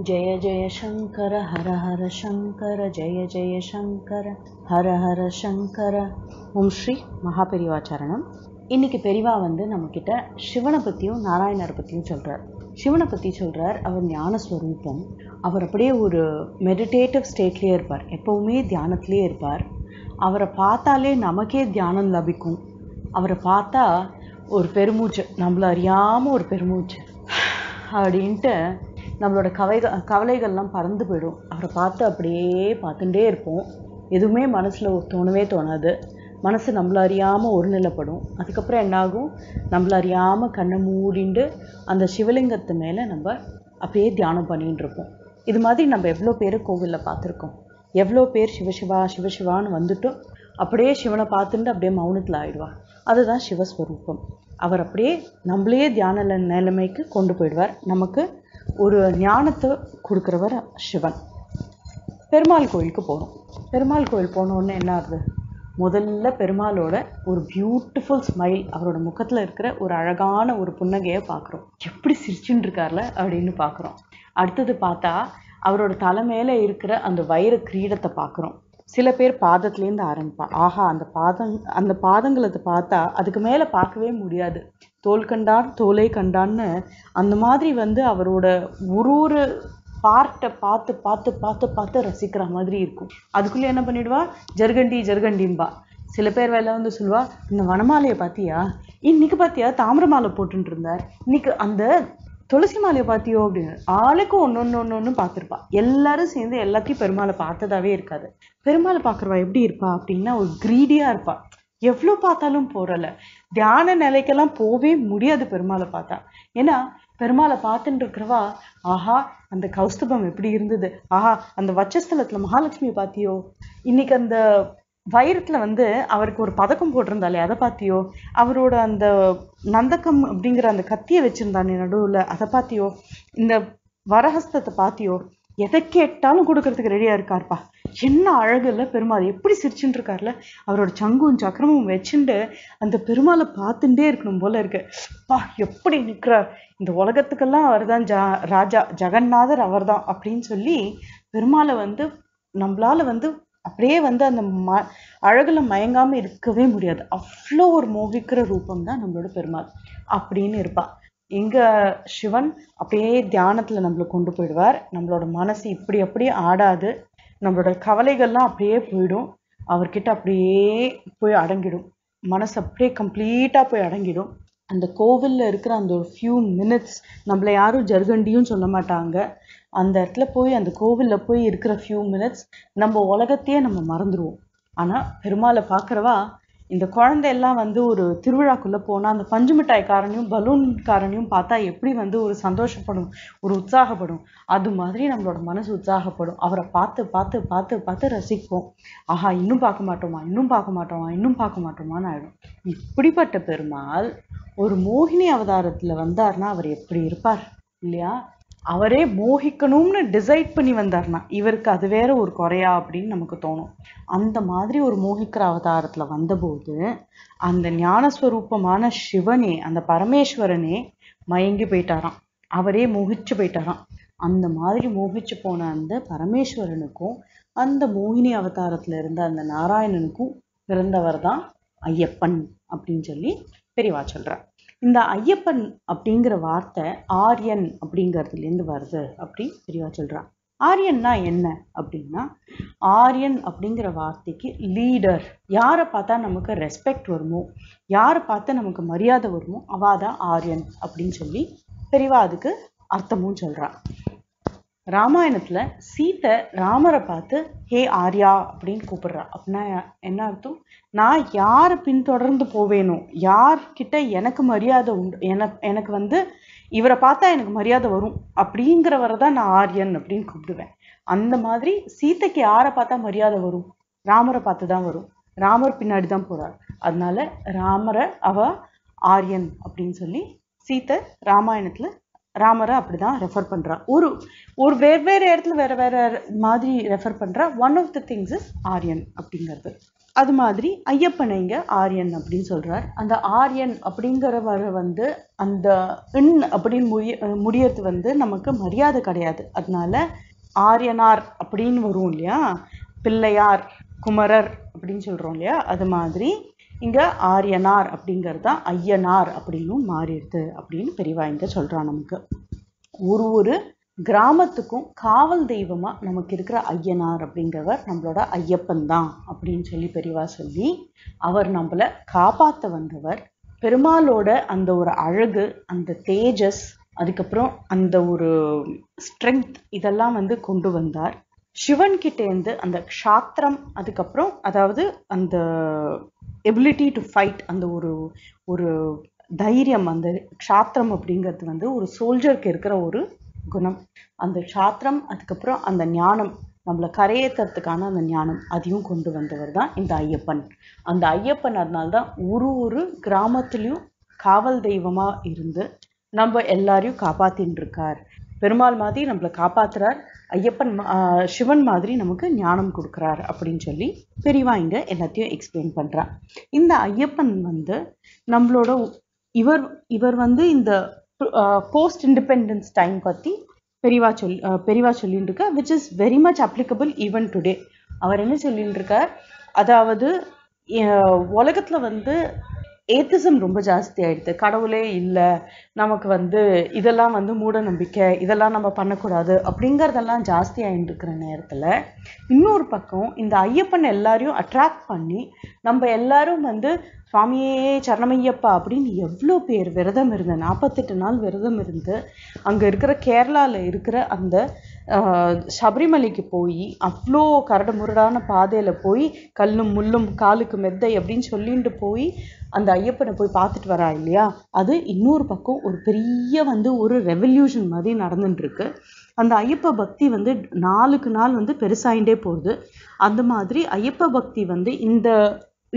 जय जय शङ्कर हर हर शङ्कर जय जय शङ्कर ஹர ஹர சங்கர ஓம் ஸ்ரீ மகாபெரிவாச்சரணம் இன்னைக்கு பெரிவா வந்து நம்மக்கிட்ட சிவனை பற்றியும் நாராயணரை பற்றியும் சொல்கிறார் சிவனை பற்றி சொல்கிறார் அவர் ஞான ஸ்வரூபம் அவர் அப்படியே ஒரு மெடிடேட்டிவ் ஸ்டேட்லேயே இருப்பார் எப்போவுமே தியானத்திலே இருப்பார் அவரை பார்த்தாலே நமக்கே தியானம் லபிக்கும் அவரை பார்த்தா ஒரு பெருமூச்சு நம்மள அறியாமல் ஒரு பெருமூச்சு அப்படின்ட்டு நம்மளோட கவைகள் கவலைகள்லாம் பறந்து போயிடும். அவரை பார்த்து அப்படியே பார்த்துட்டே இருப்போம். எதுவுமே மனசில் தோணவே தோணாது. மனசு நம்மள அறியாமல் ஒருநிலைப்படும். அதுக்கப்புறம் என்னாகும்? நம்மள அறியாமல் கண்ணை மூடிண்டு அந்த சிவலிங்கத்து மேலே நம்ம அப்படியே தியானம் பண்ணிகிட்டு இருப்போம். இது மாதிரி நம்ம எவ்வளோ பேர் கோவிலில் பார்த்துருக்கோம். எவ்வளோ பேர் சிவசிவா சிவசிவான்னு வந்துட்டும் அப்படியே சிவனை பார்த்துட்டு அப்படியே மௌனத்தில் ஆயிடுவா. அதுதான் சிவஸ்வரூபம். அவர் அப்படியே நம்மளையே தியான நிலைமைக்கு கொண்டு போயிடுவார். நமக்கு ஒரு ஞானத்தை கொடுக்குறவர் சிவன். பெருமாள் கோயிலுக்கு போகிறோம் பெருமாள் கோயில் போனோடனே என்ன ஆகுது? முதல்ல பெருமாளோட ஒரு பியூட்டிஃபுல் ஸ்மைல் அவரோட முகத்தில் இருக்கிற ஒரு அழகான ஒரு புன்னகையை பார்க்குறோம். எப்படி சிரிச்சுன்னு இருக்கார்ல அப்படின்னு பார்க்குறோம். அடுத்தது பார்த்தா அவரோட தலை இருக்கிற அந்த வைர கிரீடத்தை பார்க்குறோம். சில பேர் பாதத்துலேருந்து ஆரம்பிப்பா. ஆஹா அந்த பாதம் அந்த பாதங்களை பார்த்தா அதுக்கு மேலே பார்க்கவே முடியாது. தோல் கண்டான் தோலை கண்டான்னு அந்த மாதிரி வந்து அவரோட ஒரு ஒரு பார்ட்டை பார்த்து பார்த்து பார்த்து பார்த்து ரசிக்கிற மாதிரி இருக்கும். அதுக்குள்ளே என்ன பண்ணிடுவா? ஜர்கண்டி ஜர்கண்டிம்பா சில பேர் வேலை வந்து சொல்லுவா இந்த வனமாலையை பார்த்தியா? இன்னைக்கு பார்த்தியா? தாமிர மாலை போட்டுட்டு இருந்தார். இன்னைக்கு அந்த துளசி மாலையை பார்த்தியோ அப்படின்னு ஆளுக்கும் ஒன்று ஒன்று ஒன்று ஒன்று பார்த்துருப்பா. எல்லாரும் சேர்ந்து எல்லாத்தையும் பெருமாளை பார்த்ததாவே இருக்காது. பெருமாளை பார்க்குறவா எப்படி இருப்பா அப்படின்னா ஒரு க்ரீடியாக இருப்பாள் எவ்வளோ பார்த்தாலும் போறல. தியான நிலைக்கெல்லாம் போவே முடியாது பெருமாளை பார்த்தா. ஏன்னா பெருமாளை பார்த்துட்டு இருக்கிறவா ஆஹா அந்த கௌஸ்துபம் எப்படி இருந்தது? ஆஹா அந்த வச்சஸ்தலத்துல மகாலட்சுமி பார்த்தியோ? இன்னைக்கு அந்த வைரத்துல வந்து அவருக்கு ஒரு பதக்கம் போட்டிருந்தாலே அதை பார்த்தியோ? அவரோட அந்த நந்தக்கம் அப்படிங்கிற அந்த கத்தியை வச்சிருந்தானே நடுவுல அதை பார்த்தியோ? இந்த வரஹஸ்தத்தை பார்த்தியோ? எதை கேட்டாலும் கொடுக்கறதுக்கு ரெடியா இருக்காருப்பா. என்ன அழகு இல்லை பெருமாள் எப்படி சிரிச்சுட்டு இருக்காருல அவரோட சங்கும் சக்கரமும் வச்சுட்டு அந்த பெருமாளை பார்த்துட்டே இருக்கணும் போல இருக்கு. பா எப்படி நிற்கிறார் இந்த உலகத்துக்கெல்லாம் அவர் தான் ஜா ராஜா ஜெகநாதர் அவர் தான் அப்படின்னு சொல்லி பெருமாளை வந்து நம்மளால வந்து அப்படியே வந்து அந்த ம அழகுல மயங்காம இருக்கவே முடியாது. அவ்வளோ ஒரு மோகிக்கிற ரூபம் தான் நம்மளோட பெருமாள் அப்படின்னு இருப்பாள் இங்க சிவன் அப்படியே தியானத்துல நம்மளை கொண்டு போயிடுவார். நம்மளோட மனசு இப்படி அப்படியே ஆடாது. நம்மளோட கவலைகள்லாம் அப்படியே போயிடும். அவர்கிட்ட அப்படியே போய் அடங்கிடும். மனசு அப்படியே கம்ப்ளீட்டாக போய் அடங்கிடும். அந்த கோவிலில் இருக்கிற அந்த ஒரு ஃபியூ மினிட்ஸ் நம்மளை யாரும் ஜர்கண்டியும் சொல்ல மாட்டாங்க. அந்த இடத்துல போய் அந்த கோவிலில் போய் இருக்கிற ஃபியூ மினிட்ஸ் நம்ம உலகத்தையே நம்ம மறந்துடுவோம் ஆனால் பெருமாளை பார்க்குறவா இந்த குழந்தையெல்லாம் வந்து ஒரு திருவிழாக்குள்ளே போனால் அந்த பஞ்சு மிட்டாய்க்காரனையும் பலூன்காரனையும் பார்த்தா எப்படி வந்து ஒரு சந்தோஷப்படும் ஒரு உற்சாகப்படும். அது மாதிரி நம்மளோட மனசு உற்சாகப்படும். அவரை பார்த்து பார்த்து பார்த்து பார்த்து ரசிப்போம். ஆஹா இன்னும் பார்க்க மாட்டோமா? இன்னும் பார்க்க மாட்டோமா? இன்னும் பார்க்க மாட்டோமான்னு ஆகிடும் இப்படிப்பட்ட பெருமாள் ஒரு மோகினி அவதாரத்தில் வந்தார்னா அவர் எப்படி இருப்பார்? இல்லையா? அவரே மோகிக்கணும்னு டிசைட் பண்ணி வந்தார்னா இவருக்கு அது வேற ஒரு குறையா அப்படின்னு நமக்கு தோணும். அந்த மாதிரி ஒரு மோகிக்கிற அவதாரத்தில் வந்தபோது அந்த ஞானஸ்வரூபமான சிவனே அந்த பரமேஸ்வரனே மயங்கி போயிட்டாராம். அவரே மோகிச்சு போயிட்டாராம். அந்த மாதிரி மோகிச்சு போன அந்த பரமேஸ்வரனுக்கும் அந்த மோகினி அவதாரத்தில் இருந்த அந்த நாராயணனுக்கும் பிறந்தவர் தான் ஐயப்பன் அப்படின்னு சொல்லி பெரியவா சொல்கிறார் இந்த ஐயப்பன் அப்படிங்கிற வார்த்தை ஆரியன் அப்படிங்கிறதுலேருந்து வருது அப்படி தெளிவாக சொல்கிறான் ஆரியன்னா என்ன அப்படின்னா ஆரியன் அப்படிங்கிற வார்த்தைக்கு லீடர் யாரை பார்த்தா நமக்கு ரெஸ்பெக்ட் வருமோ யாரை பார்த்தா நமக்கு மரியாதை வருமோ அவாதான் ஆரியன் அப்படின்னு சொல்லி பெரியவா அதுக்கு அர்த்தமும் சொல்கிறான் ராமாயணத்துல சீத்தை ராமரை பார்த்து ஹே ஆர்யா அப்படின்னு கூப்பிடுறா. அப்படின்னா என்ன அர்த்தம்? நான் யாரை பின்தொடர்ந்து போவேனோ? யார்கிட்ட எனக்கு மரியாதை உண்டு? எனக்கு எனக்கு வந்து இவரை பார்த்தா எனக்கு மரியாதை வரும். அப்படிங்கிறவரை தான் நான் ஆரியன் அப்படின்னு கூப்பிடுவேன். அந்த மாதிரி சீத்தைக்கு யாரை பார்த்தா மரியாதை வரும்? ராமரை பார்த்து தான் வரும். ராமர் பின்னாடி தான் போறார். அதனால ராமரை அவ ஆரியன் அப்படின்னு சொல்லி சீத்தை ராமாயணத்துல ராமரை அப்படிதான் ரெஃபர் பண்ணுறா ஒரு ஒரு வெவ்வேறு இடத்துல வேறு வேறு மாதிரி ரெஃபர் பண்ணுறா one of the things is Aryan அப்படிங்கிறது. அது மாதிரி ஐயப்பனை இங்கே ஆரியன் அப்படின்னு சொல்கிறார் அந்த ஆரியன் அப்படிங்கிறவர் வந்து அந்த இன் அப்படின்னு முடிய முடியறது வந்து நமக்கு மரியாதை கிடையாது. அதனால ஆரியனார் அப்படின்னு வரும் இல்லையா? பிள்ளையார் குமரர் அப்படின்னு சொல்கிறோம் இல்லையா? அது மாதிரி இங்கே ஆரியனார் அப்படிங்கிறது தான் ஐயனார் அப்படின்னும் மாறிடுது அப்படின்னு பெரியவா இங்கே சொல்கிறான் நமக்கு. ஒரு ஒரு கிராமத்துக்கும் காவல் தெய்வமாக நமக்கு இருக்கிற ஐயனார் அப்படிங்கிறவர் நம்மளோட ஐயப்பன் தான் அப்படின்னு சொல்லி பெரியவா சொல்லி அவர் நம்மளை காப்பாற்ற வந்தவர். பெருமாளோட அந்த ஒரு அழகு அந்த தேஜஸ் அதுக்கப்புறம் அந்த ஒரு ஸ்ட்ரென்த் இதெல்லாம் வந்து கொண்டு வந்தார். சிவன் கிட்டேருந்து அந்த க்ஷாத்திரம் அதுக்கப்புறம் அதாவது அந்த எபிலிட்டி டு ஃபைட் அந்த ஒரு ஒரு தைரியம் அந்த க்ஷாத்திரம் அப்படிங்கிறது வந்து ஒரு சோல்ஜருக்கு இருக்கிற ஒரு குணம். அந்த க்ஷாத்திரம் அதுக்கப்புறம் அந்த ஞானம் நம்மளை கரையேற்றுறதுக்கான அந்த ஞானம் அதையும் கொண்டு வந்தவர் தான் இந்த ஐயப்பன். அந்த ஐயப்பன் அதனால தான் ஒரு ஒரு கிராமத்துலேயும் காவல் தெய்வமாக இருந்து நம்ம எல்லாரையும் காப்பாத்தின்னு இருக்கார் பெருமாள் மாதிரி நம்மளை காப்பாத்துறார். ஐயப்பன் மா- சிவன் மாதிரி நமக்கு ஞானம் கொடுக்குறாரு அப்படின்னு சொல்லி பெரியவா இங்க எல்லாத்தையும் எக்ஸ்பிளைன் பண்றா இந்த ஐயப்பன் வந்து நம்மளோட இவர் இவர் வந்து இந்த போஸ்ட் இண்டிபெண்டன்ஸ் டைம் பத்தி பெரியவா சொல் பெரியவா சொல்லிட்டு இருக்கா which is very much applicable even today அவர் என்ன சொல்லிட்டு இருக்கார் அதாவது உலகத்தில் உலகத்துல வந்து ஏத்திசம் ரொம்ப ஜாஸ்தி ஆயிடுது. கடவுளே இல்லை நமக்கு வந்து இதெல்லாம் வந்து மூட நம்பிக்கை இதெல்லாம் நம்ம பண்ணக்கூடாது அப்படிங்கிறதெல்லாம் ஜாஸ்தி ஆகிட்டுருக்கிற இருக்கிற இன்னொரு பக்கம் இந்த ஐயப்பன் எல்லாரையும் அட்ராக்ட் பண்ணி நம்ம எல்லாரும் வந்து சுவாமியே சரணமையப்பா அப்படின்னு எவ்வளோ பேர் விரதம் இருந்த நாற்பத்தெட்டு நாள் விரதம் இருந்து அங்கே இருக்கிற கேரளாவில் இருக்கிற அந்த சபரிமலைக்கு போய் அவ்வளோ கரடு முரடான பாதையில் போய் கல்லும் முள்ளும் காலுக்கு மெத்தை அப்படின்னு சொல்லிட்டு போய் அந்த ஐயப்பனை போய் பார்த்துட்டு வரா இல்லையா? அது இன்னொரு பக்கம் ஒரு பெரிய வந்து ஒரு ரெவல்யூஷன் மாதிரி நடந்துட்டுருக்கு. அந்த ஐயப்ப பக்தி வந்து நாளுக்கு நாள் வந்து பெருசாயிண்டே போகுது. அந்த மாதிரி ஐயப்ப பக்தி வந்து இந்த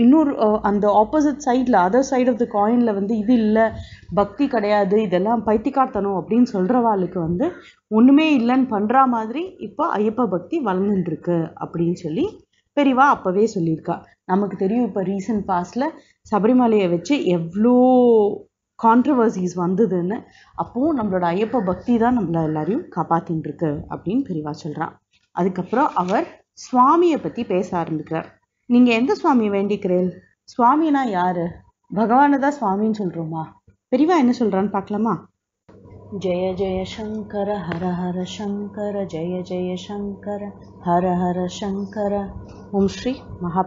இன்னொரு அந்த ஆப்போசிட் சைடில் அதர் சைடு ஆஃப் த காயினில் வந்து இது இல்லை பக்தி கிடையாது இதெல்லாம் பைத்தியக்காரத்தனம் அப்படின்னு சொல்கிறவாளுக்கு வந்து ஒன்றுமே இல்லைன்னு பண்ணுற மாதிரி இப்போ ஐயப்ப பக்தி வளர்ந்துட்டுருக்கு அப்படின்னு சொல்லி பெரியவா அப்போவே சொல்லியிருக்கா. நமக்கு தெரியும் இப்போ ரீசன்ட் பாஸ்டில் சபரிமலையை வச்சு எவ்வளோ கான்ட்ரவர்சிஸ் வந்ததுன்னு அப்போவும் நம்மளோட ஐயப்ப பக்தி தான் நம்மள எல்லாரையும் காப்பாத்தின்னு இருக்கு அப்படின்னு பெரியவா சொல்கிறான் அதுக்கப்புறம் அவர் சுவாமியை பற்றி பேச ஆரம்பிக்கிறார். நீங்கள் எந்த சுவாமி வேண்டிக்கிறேன்? சுவாமினா யாரு? பகவானு தான் சுவாமின்னு சொல்கிறோமா பெரியவா என்ன சொல்கிறான்னு பார்க்கலாமா? ஜெய ஜெய சங்கர ஹர ஹர சங்கர ஜெய ஜெய சங்கர ஹர ஹர சங்கர. ஓம் ஸ்ரீ மகா